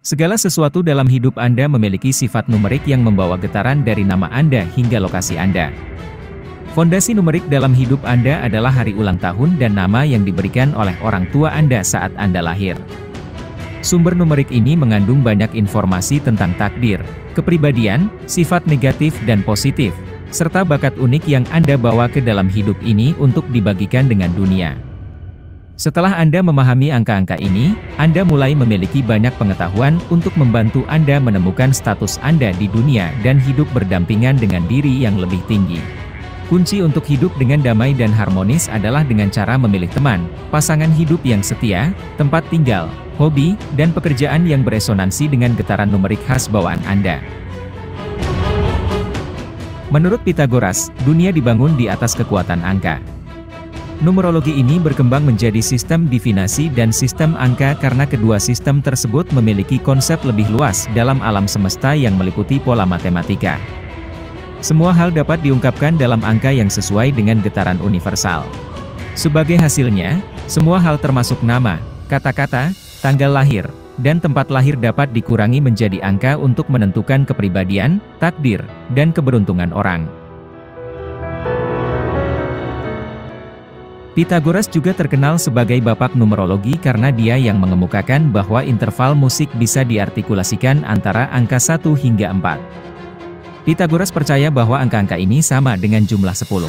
Segala sesuatu dalam hidup Anda memiliki sifat numerik yang membawa getaran dari nama Anda hingga lokasi Anda. Fondasi numerik dalam hidup Anda adalah hari ulang tahun dan nama yang diberikan oleh orang tua Anda saat Anda lahir. Sumber numerik ini mengandung banyak informasi tentang takdir, kepribadian, sifat negatif dan positif, serta bakat unik yang Anda bawa ke dalam hidup ini untuk dibagikan dengan dunia. Setelah Anda memahami angka-angka ini, Anda mulai memiliki banyak pengetahuan untuk membantu Anda menemukan status Anda di dunia dan hidup berdampingan dengan diri yang lebih tinggi. Kunci untuk hidup dengan damai dan harmonis adalah dengan cara memilih teman, pasangan hidup yang setia, tempat tinggal, hobi, dan pekerjaan yang beresonansi dengan getaran numerik khas bawaan Anda. Menurut Pitagoras, dunia dibangun di atas kekuatan angka. Numerologi ini berkembang menjadi sistem divinasi dan sistem angka karena kedua sistem tersebut memiliki konsep lebih luas dalam alam semesta yang meliputi pola matematika. Semua hal dapat diungkapkan dalam angka yang sesuai dengan getaran universal. Sebagai hasilnya, semua hal termasuk nama, kata-kata, tanggal lahir, dan tempat lahir dapat dikurangi menjadi angka untuk menentukan kepribadian, takdir, dan keberuntungan orang. Pitagoras juga terkenal sebagai bapak numerologi karena dia yang mengemukakan bahwa interval musik bisa diartikulasikan antara angka 1 hingga 4. Pitagoras percaya bahwa angka-angka ini sama dengan jumlah 10.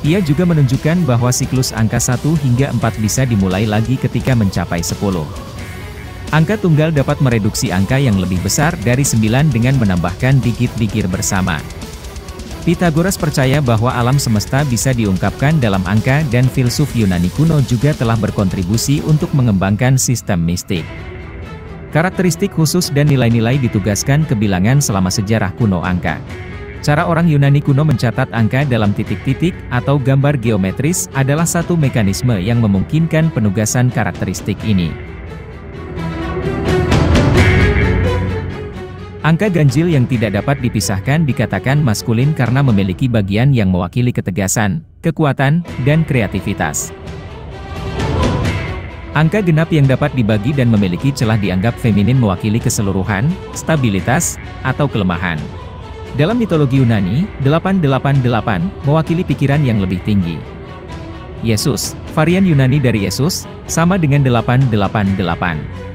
Ia juga menunjukkan bahwa siklus angka 1 hingga 4 bisa dimulai lagi ketika mencapai 10. Angka tunggal dapat mereduksi angka yang lebih besar dari 9 dengan menambahkan dikit-dikit bersama. Pitagoras percaya bahwa alam semesta bisa diungkapkan dalam angka dan filsuf Yunani kuno juga telah berkontribusi untuk mengembangkan sistem mistik. Karakteristik khusus dan nilai-nilai ditugaskan ke bilangan selama sejarah kuno angka. Cara orang Yunani kuno mencatat angka dalam titik-titik atau gambar geometris adalah satu mekanisme yang memungkinkan penugasan karakteristik ini. Angka ganjil yang tidak dapat dipisahkan dikatakan maskulin karena memiliki bagian yang mewakili ketegasan, kekuatan, dan kreativitas. Angka genap yang dapat dibagi dan memiliki celah dianggap feminin mewakili keseluruhan, stabilitas, atau kelemahan. Dalam mitologi Yunani, 888 mewakili pikiran yang lebih tinggi. Yesus, varian Yunani dari Yesus, sama dengan 888.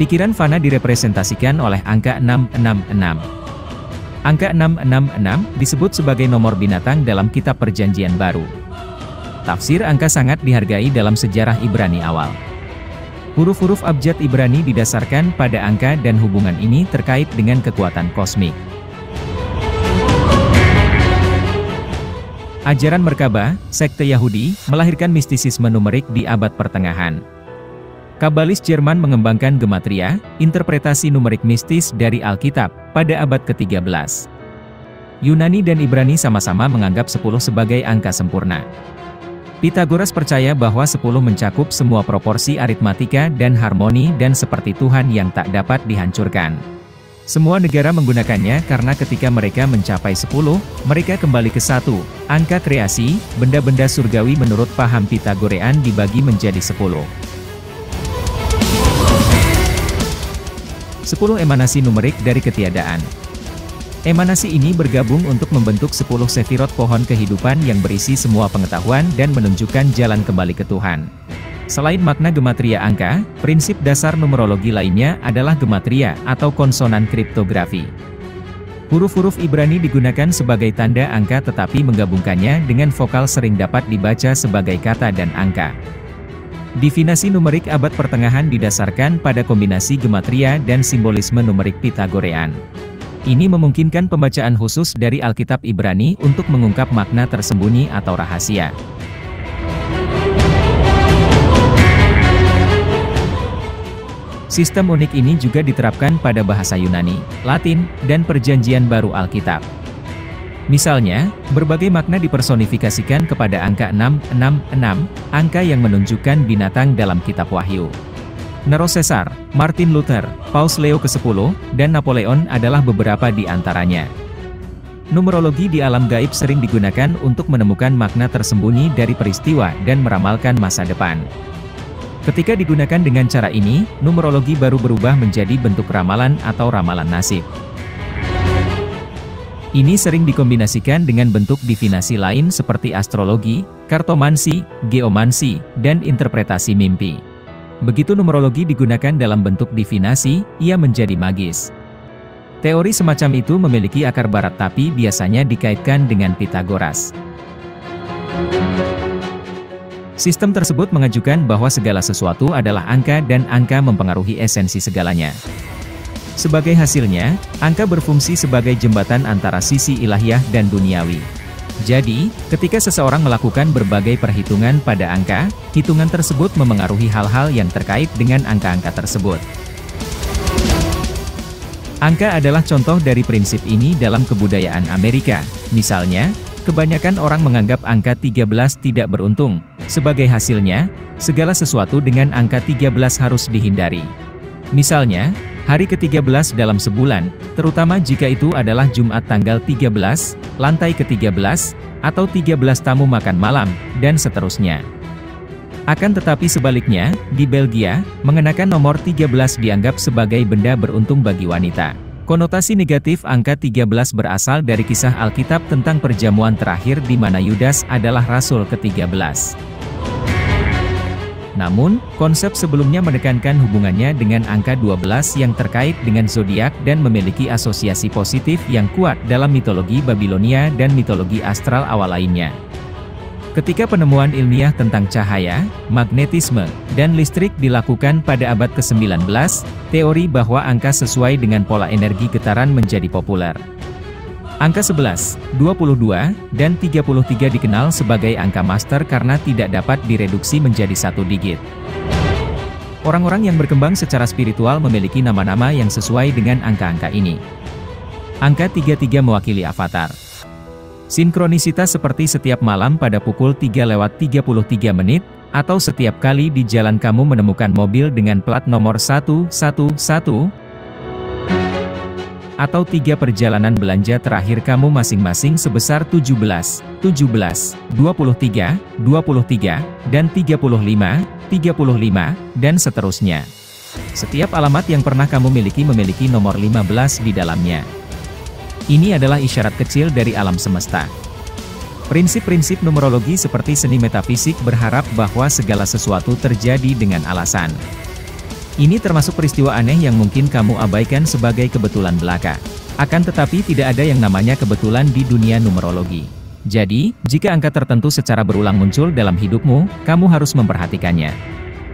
Pikiran fana direpresentasikan oleh angka 666. Angka 666 disebut sebagai nomor binatang dalam kitab perjanjian baru. Tafsir angka sangat dihargai dalam sejarah Ibrani awal. Huruf-huruf abjad Ibrani didasarkan pada angka dan hubungan ini terkait dengan kekuatan kosmik. Ajaran Merkabah, sekte Yahudi, melahirkan mistisisme numerik di abad pertengahan. Kabalis Jerman mengembangkan gematria, interpretasi numerik mistis dari Alkitab, pada abad ke-13. Yunani dan Ibrani sama-sama menganggap 10 sebagai angka sempurna. Pitagoras percaya bahwa 10 mencakup semua proporsi aritmatika dan harmoni dan seperti Tuhan yang tak dapat dihancurkan. Semua negara menggunakannya karena ketika mereka mencapai 10, mereka kembali ke satu. Angka kreasi, benda-benda surgawi menurut paham Pitagorean dibagi menjadi 10. 10 emanasi numerik dari ketiadaan. Emanasi ini bergabung untuk membentuk 10 sefirot pohon kehidupan yang berisi semua pengetahuan dan menunjukkan jalan kembali ke Tuhan. Selain makna gematria angka, prinsip dasar numerologi lainnya adalah gematria atau konsonan kriptografi. Huruf-huruf Ibrani digunakan sebagai tanda angka tetapi menggabungkannya dengan vokal sering dapat dibaca sebagai kata dan angka. Divinasi numerik abad pertengahan didasarkan pada kombinasi gematria dan simbolisme numerik Pitagorean. Ini memungkinkan pembacaan khusus dari Alkitab Ibrani untuk mengungkap makna tersembunyi atau rahasia. Sistem unik ini juga diterapkan pada bahasa Yunani, Latin, dan Perjanjian Baru Alkitab. Misalnya, berbagai makna dipersonifikasikan kepada angka 666, angka yang menunjukkan binatang dalam kitab Wahyu. Nero Caesar, Martin Luther, Paus Leo ke-10, dan Napoleon adalah beberapa di antaranya. Numerologi di alam gaib sering digunakan untuk menemukan makna tersembunyi dari peristiwa dan meramalkan masa depan. Ketika digunakan dengan cara ini, numerologi baru berubah menjadi bentuk ramalan atau ramalan nasib. Ini sering dikombinasikan dengan bentuk divinasi lain seperti astrologi, kartomansi, geomansi, dan interpretasi mimpi. Begitu numerologi digunakan dalam bentuk divinasi, ia menjadi magis. Teori semacam itu memiliki akar barat tapi biasanya dikaitkan dengan Pitagoras. Sistem tersebut mengajukan bahwa segala sesuatu adalah angka dan angka mempengaruhi esensi segalanya. Sebagai hasilnya, angka berfungsi sebagai jembatan antara sisi ilahiyah dan duniawi. Jadi, ketika seseorang melakukan berbagai perhitungan pada angka, hitungan tersebut memengaruhi hal-hal yang terkait dengan angka-angka tersebut. Angka adalah contoh dari prinsip ini dalam kebudayaan Amerika. Misalnya, kebanyakan orang menganggap angka 13 tidak beruntung. Sebagai hasilnya, segala sesuatu dengan angka 13 harus dihindari. Misalnya, Hari ke-13 dalam sebulan, terutama jika itu adalah Jumat tanggal 13, lantai ke-13, atau 13 tamu makan malam, dan seterusnya. Akan tetapi sebaliknya, di Belgia, mengenakan nomor 13 dianggap sebagai benda beruntung bagi wanita. Konotasi negatif angka 13 berasal dari kisah Alkitab tentang perjamuan terakhir di mana Yudas adalah rasul ke-13. Namun, konsep sebelumnya menekankan hubungannya dengan angka 12 yang terkait dengan zodiak dan memiliki asosiasi positif yang kuat dalam mitologi Babilonia dan mitologi astral awal lainnya. Ketika penemuan ilmiah tentang cahaya, magnetisme, dan listrik dilakukan pada abad ke-19, teori bahwa angka sesuai dengan pola energi getaran menjadi populer. Angka 11, 22, dan 33 dikenal sebagai angka master karena tidak dapat direduksi menjadi satu digit. Orang-orang yang berkembang secara spiritual memiliki nama-nama yang sesuai dengan angka-angka ini. Angka 33 mewakili avatar. Sinkronisitas seperti setiap malam pada pukul 3 lewat 33 menit, atau setiap kali di jalan kamu menemukan mobil dengan plat nomor 111, atau tiga perjalanan belanja terakhir kamu masing-masing sebesar 17, 17, 23, 23, dan 35, 35, dan seterusnya. Setiap alamat yang pernah kamu miliki memiliki nomor 15 di dalamnya. Ini adalah isyarat kecil dari alam semesta. Prinsip-prinsip numerologi seperti seni metafisik berharap bahwa segala sesuatu terjadi dengan alasan. Ini termasuk peristiwa aneh yang mungkin kamu abaikan sebagai kebetulan belaka. Akan tetapi tidak ada yang namanya kebetulan di dunia numerologi. Jadi, jika angka tertentu secara berulang muncul dalam hidupmu, kamu harus memperhatikannya.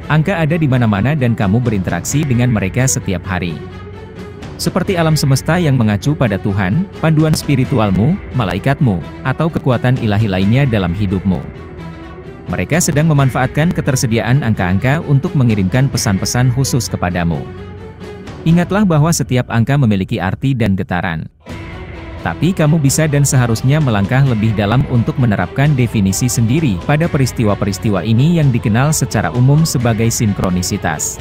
Angka ada di mana-mana dan kamu berinteraksi dengan mereka setiap hari. Seperti alam semesta yang mengacu pada Tuhan, panduan spiritualmu, malaikatmu, atau kekuatan ilahi lainnya dalam hidupmu. Mereka sedang memanfaatkan ketersediaan angka-angka untuk mengirimkan pesan-pesan khusus kepadamu. Ingatlah bahwa setiap angka memiliki arti dan getaran. Tapi kamu bisa dan seharusnya melangkah lebih dalam untuk menerapkan definisi sendiri pada peristiwa-peristiwa ini yang dikenal secara umum sebagai sinkronisitas.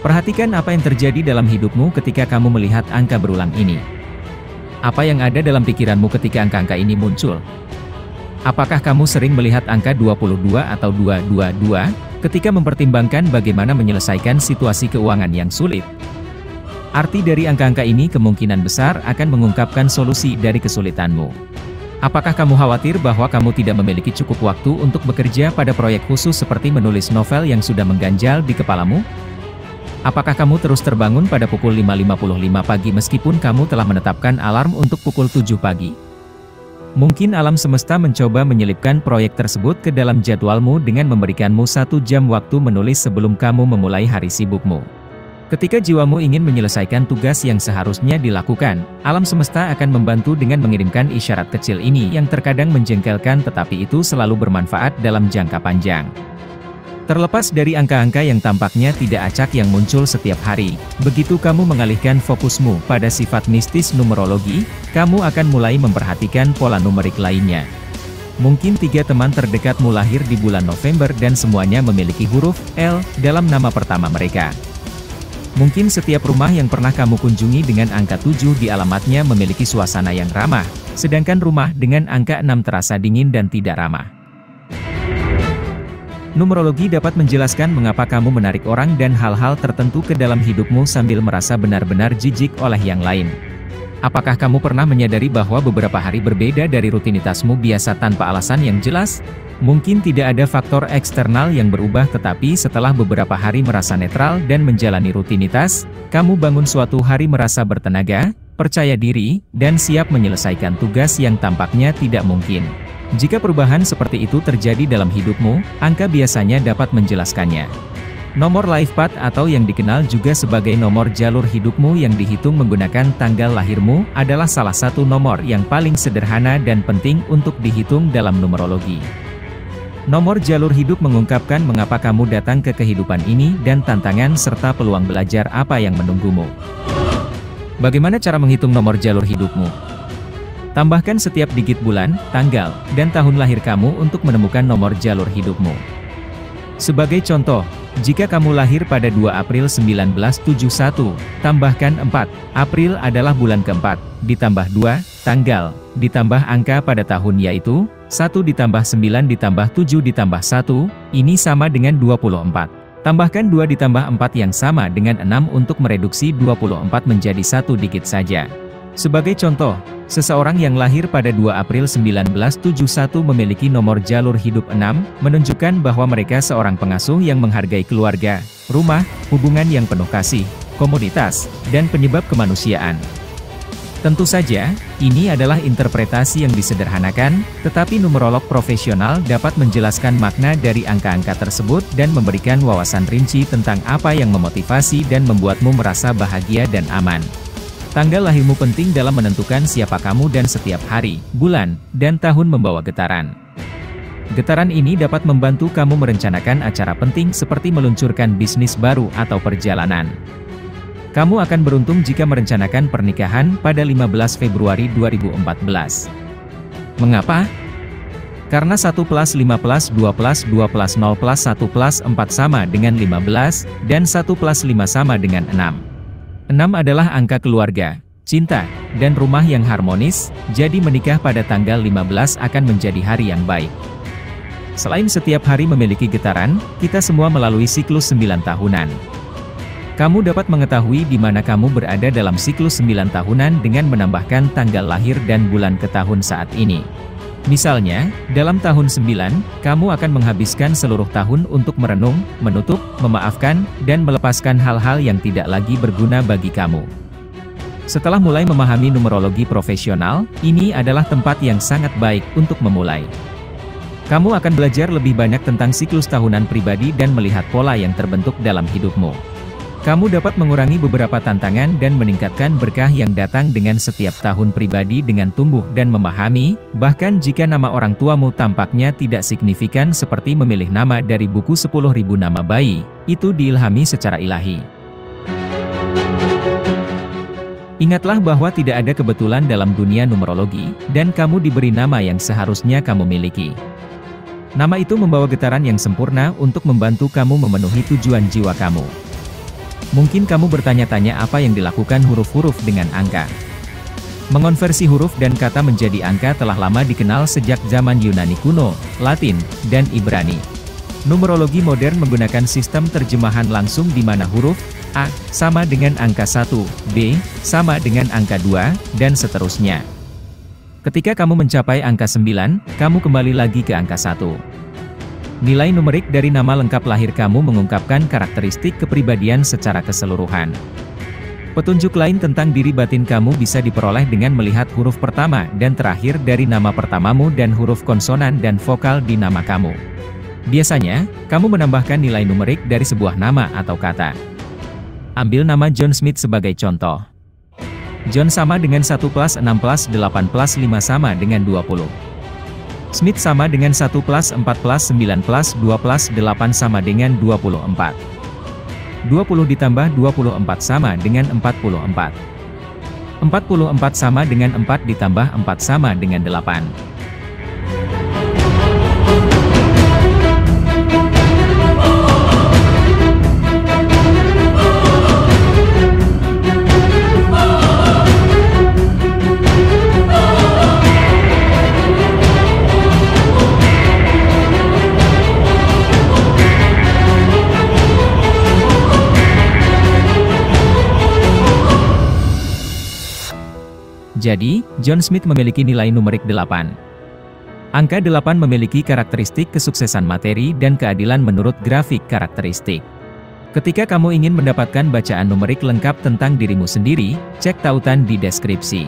Perhatikan apa yang terjadi dalam hidupmu ketika kamu melihat angka berulang ini. Apa yang ada dalam pikiranmu ketika angka-angka ini muncul? Apakah kamu sering melihat angka 22 atau 222 ketika mempertimbangkan bagaimana menyelesaikan situasi keuangan yang sulit? Arti dari angka-angka ini kemungkinan besar akan mengungkapkan solusi dari kesulitanmu. Apakah kamu khawatir bahwa kamu tidak memiliki cukup waktu untuk bekerja pada proyek khusus seperti menulis novel yang sudah mengganjal di kepalamu? Apakah kamu terus terbangun pada pukul 5.55 pagi meskipun kamu telah menetapkan alarm untuk pukul 7 pagi? Mungkin alam semesta mencoba menyelipkan proyek tersebut ke dalam jadwalmu dengan memberikanmu satu jam waktu menulis sebelum kamu memulai hari sibukmu. Ketika jiwamu ingin menyelesaikan tugas yang seharusnya dilakukan, alam semesta akan membantu dengan mengirimkan isyarat kecil ini yang terkadang menjengkelkan tetapi itu selalu bermanfaat dalam jangka panjang. Terlepas dari angka-angka yang tampaknya tidak acak yang muncul setiap hari, begitu kamu mengalihkan fokusmu pada sifat mistis numerologi, kamu akan mulai memperhatikan pola numerik lainnya. Mungkin tiga teman terdekatmu lahir di bulan November dan semuanya memiliki huruf L dalam nama pertama mereka. Mungkin setiap rumah yang pernah kamu kunjungi dengan angka 7 di alamatnya memiliki suasana yang ramah, sedangkan rumah dengan angka 6 terasa dingin dan tidak ramah. Numerologi dapat menjelaskan mengapa kamu menarik orang dan hal-hal tertentu ke dalam hidupmu sambil merasa benar-benar jijik oleh yang lain. Apakah kamu pernah menyadari bahwa beberapa hari berbeda dari rutinitasmu biasa tanpa alasan yang jelas? Mungkin tidak ada faktor eksternal yang berubah tetapi setelah beberapa hari merasa netral dan menjalani rutinitas, kamu bangun suatu hari merasa bertenaga, percaya diri, dan siap menyelesaikan tugas yang tampaknya tidak mungkin. Jika perubahan seperti itu terjadi dalam hidupmu, angka biasanya dapat menjelaskannya. Nomor life path atau yang dikenal juga sebagai nomor jalur hidupmu yang dihitung menggunakan tanggal lahirmu adalah salah satu nomor yang paling sederhana dan penting untuk dihitung dalam numerologi. Nomor jalur hidup mengungkapkan mengapa kamu datang ke kehidupan ini dan tantangan serta peluang belajar apa yang menunggumu. Bagaimana cara menghitung nomor jalur hidupmu? Tambahkan setiap digit bulan, tanggal, dan tahun lahir kamu untuk menemukan nomor jalur hidupmu. Sebagai contoh, jika kamu lahir pada 2 April 1971, tambahkan 4, April adalah bulan keempat, ditambah 2, tanggal, ditambah angka pada tahun yaitu, 1 ditambah 9 ditambah 7 ditambah 1, ini sama dengan 24. Tambahkan 2 ditambah 4 yang sama dengan 6 untuk mereduksi 24 menjadi satu digit saja. Sebagai contoh, Seseorang yang lahir pada 2 April 1971 memiliki nomor jalur hidup 6, menunjukkan bahwa mereka seorang pengasuh yang menghargai keluarga, rumah, hubungan yang penuh kasih, komunitas, dan penyebab kemanusiaan. Tentu saja, ini adalah interpretasi yang disederhanakan, tetapi numerolog profesional dapat menjelaskan makna dari angka-angka tersebut dan memberikan wawasan rinci tentang apa yang memotivasi dan membuatmu merasa bahagia dan aman. Tanggal lahirmu penting dalam menentukan siapa kamu dan setiap hari, bulan, dan tahun membawa getaran. Getaran ini dapat membantu kamu merencanakan acara penting seperti meluncurkan bisnis baru atau perjalanan. Kamu akan beruntung jika merencanakan pernikahan pada 15 Februari 2014. Mengapa? Karena 1 plus 5 plus 2 plus 2 plus 0 plus 1 plus 4 sama dengan 15, dan 1 plus 5 sama dengan 6. 6 adalah angka keluarga, cinta, dan rumah yang harmonis, jadi menikah pada tanggal 15 akan menjadi hari yang baik. Selain setiap hari memiliki getaran, kita semua melalui siklus 9 tahunan. Kamu dapat mengetahui di mana kamu berada dalam siklus 9 tahunan dengan menambahkan tanggal lahir dan bulan ke tahun saat ini. Misalnya, dalam tahun 9, kamu akan menghabiskan seluruh tahun untuk merenung, menutup, memaafkan, dan melepaskan hal-hal yang tidak lagi berguna bagi kamu. Setelah mulai memahami numerologi profesional, ini adalah tempat yang sangat baik untuk memulai. Kamu akan belajar lebih banyak tentang siklus tahunan pribadi dan melihat pola yang terbentuk dalam hidupmu. Kamu dapat mengurangi beberapa tantangan dan meningkatkan berkah yang datang dengan setiap tahun pribadi dengan tumbuh dan memahami, bahkan jika nama orang tuamu tampaknya tidak signifikan seperti memilih nama dari buku 10.000 nama bayi, itu diilhami secara ilahi. Ingatlah bahwa tidak ada kebetulan dalam dunia numerologi, dan kamu diberi nama yang seharusnya kamu miliki. Nama itu membawa getaran yang sempurna untuk membantu kamu memenuhi tujuan jiwa kamu. Mungkin kamu bertanya-tanya apa yang dilakukan huruf-huruf dengan angka. Mengonversi huruf dan kata menjadi angka telah lama dikenal sejak zaman Yunani kuno, Latin, dan Ibrani. Numerologi modern menggunakan sistem terjemahan langsung di mana huruf A sama dengan angka 1, B sama dengan angka 2, dan seterusnya. Ketika kamu mencapai angka 9, kamu kembali lagi ke angka 1. Nilai numerik dari nama lengkap lahir kamu mengungkapkan karakteristik kepribadian secara keseluruhan. Petunjuk lain tentang diri batin kamu bisa diperoleh dengan melihat huruf pertama dan terakhir dari nama pertamamu dan huruf konsonan dan vokal di nama kamu. Biasanya, kamu menambahkan nilai numerik dari sebuah nama atau kata. Ambil nama John Smith sebagai contoh. John sama dengan 1 plus 6 plus 8 plus 5 sama dengan 20. Smith sama dengan 1 plus 4 plus 9 plus 2 plus 8 sama dengan 24. 20 ditambah 24 sama dengan 44. 44 sama dengan 4 ditambah 4 sama dengan 8. Jadi, John Smith memiliki nilai numerik 8. Angka 8 memiliki karakteristik kesuksesan materi dan keadilan menurut grafik karakteristik. Ketika kamu ingin mendapatkan bacaan numerik lengkap tentang dirimu sendiri, cek tautan di deskripsi.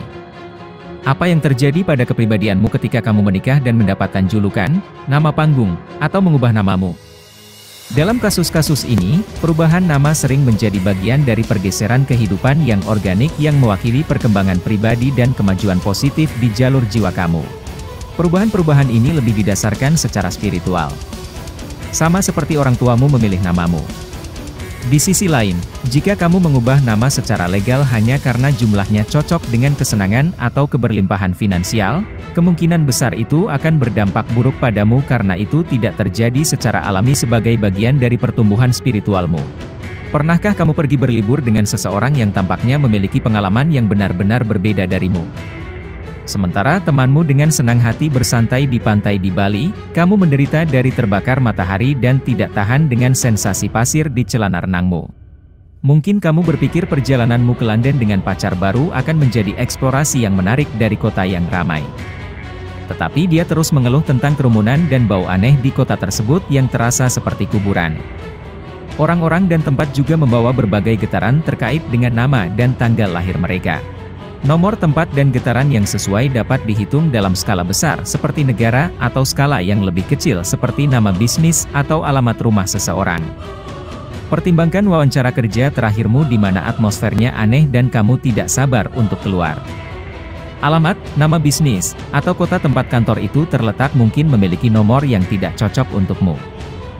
Apa yang terjadi pada kepribadianmu ketika kamu menikah dan mendapatkan julukan, nama panggung, atau mengubah namamu? Dalam kasus-kasus ini, perubahan nama sering menjadi bagian dari pergeseran kehidupan yang organik yang mewakili perkembangan pribadi dan kemajuan positif di jalur jiwa kamu. Perubahan-perubahan ini lebih didasarkan secara spiritual. Sama seperti orang tuamu memilih namamu. Di sisi lain, jika kamu mengubah nama secara legal hanya karena jumlahnya cocok dengan kesenangan atau keberlimpahan finansial, kemungkinan besar itu akan berdampak buruk padamu karena itu tidak terjadi secara alami sebagai bagian dari pertumbuhan spiritualmu. Pernahkah kamu pergi berlibur dengan seseorang yang tampaknya memiliki pengalaman yang benar-benar berbeda darimu? Sementara temanmu dengan senang hati bersantai di pantai di Bali, kamu menderita dari terbakar matahari dan tidak tahan dengan sensasi pasir di celana renangmu. Mungkin kamu berpikir perjalananmu ke London dengan pacar baru akan menjadi eksplorasi yang menarik dari kota yang ramai. Tetapi dia terus mengeluh tentang kerumunan dan bau aneh di kota tersebut yang terasa seperti kuburan. Orang-orang dan tempat juga membawa berbagai getaran terkait dengan nama dan tanggal lahir mereka. Nomor tempat dan getaran yang sesuai dapat dihitung dalam skala besar seperti negara atau skala yang lebih kecil seperti nama bisnis atau alamat rumah seseorang. Pertimbangkan wawancara kerja terakhirmu di mana atmosfernya aneh dan kamu tidak sabar untuk keluar. Alamat, nama bisnis, atau kota tempat kantor itu terletak mungkin memiliki nomor yang tidak cocok untukmu.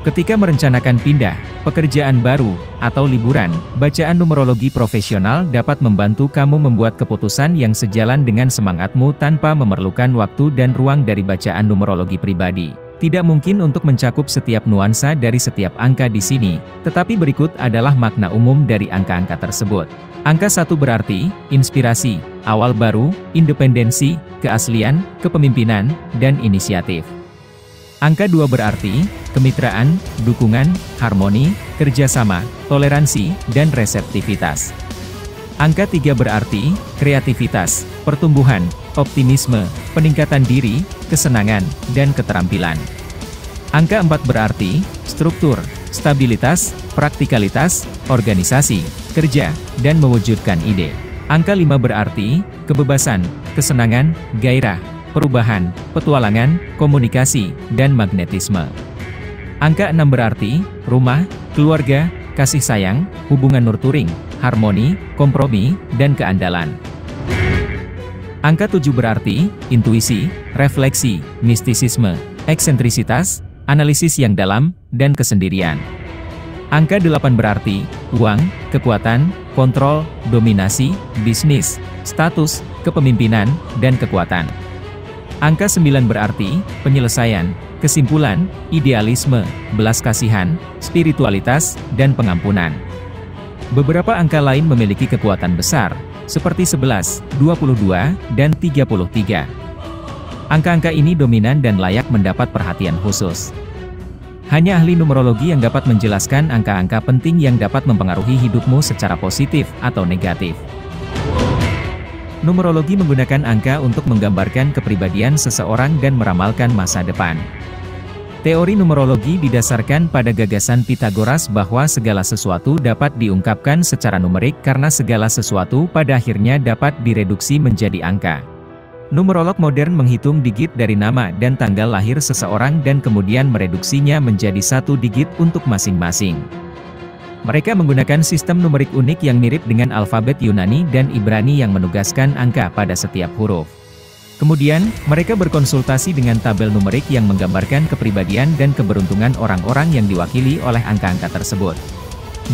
Ketika merencanakan pindah, pekerjaan baru, atau liburan, bacaan numerologi profesional dapat membantu kamu membuat keputusan yang sejalan dengan semangatmu tanpa memerlukan waktu dan ruang dari bacaan numerologi pribadi. Tidak mungkin untuk mencakup setiap nuansa dari setiap angka di sini, tetapi berikut adalah makna umum dari angka-angka tersebut. Angka satu berarti, inspirasi, awal baru, independensi, keaslian, kepemimpinan, dan inisiatif. Angka 2 berarti, kemitraan, dukungan, harmoni, kerjasama, toleransi, dan reseptivitas. Angka 3 berarti, kreativitas, pertumbuhan, optimisme, peningkatan diri, kesenangan, dan keterampilan. Angka 4 berarti, struktur, stabilitas, praktikalitas, organisasi, kerja, dan mewujudkan ide. Angka 5 berarti, kebebasan, kesenangan, gairah, perubahan, petualangan, komunikasi, dan magnetisme. Angka 6 berarti, rumah, keluarga, kasih sayang, hubungan nurturing, harmoni, kompromi, dan keandalan. Angka 7 berarti, intuisi, refleksi, mistisisme, eksentrisitas, analisis yang dalam, dan kesendirian. Angka 8 berarti, uang, kekuatan, kontrol, dominasi, bisnis, status, kepemimpinan, dan kekuatan. Angka 9 berarti, penyelesaian, kesimpulan, idealisme, belas kasihan, spiritualitas, dan pengampunan. Beberapa angka lain memiliki kekuatan besar, seperti 11, 22, dan 33. Angka-angka ini dominan dan layak mendapat perhatian khusus. Hanya ahli numerologi yang dapat menjelaskan angka-angka penting yang dapat mempengaruhi hidupmu secara positif atau negatif. Numerologi menggunakan angka untuk menggambarkan kepribadian seseorang dan meramalkan masa depan. Teori numerologi didasarkan pada gagasan Pitagoras bahwa segala sesuatu dapat diungkapkan secara numerik karena segala sesuatu pada akhirnya dapat direduksi menjadi angka. Numerolog modern menghitung digit dari nama dan tanggal lahir seseorang dan kemudian mereduksinya menjadi satu digit untuk masing-masing. Mereka menggunakan sistem numerik unik yang mirip dengan alfabet Yunani dan Ibrani yang menugaskan angka pada setiap huruf. Kemudian, mereka berkonsultasi dengan tabel numerik yang menggambarkan kepribadian dan keberuntungan orang-orang yang diwakili oleh angka-angka tersebut.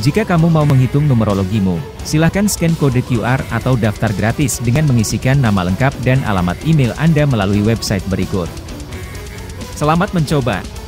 Jika kamu mau menghitung numerologimu, silakan scan kode QR atau daftar gratis dengan mengisikan nama lengkap dan alamat email Anda melalui website berikut. Selamat mencoba!